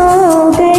know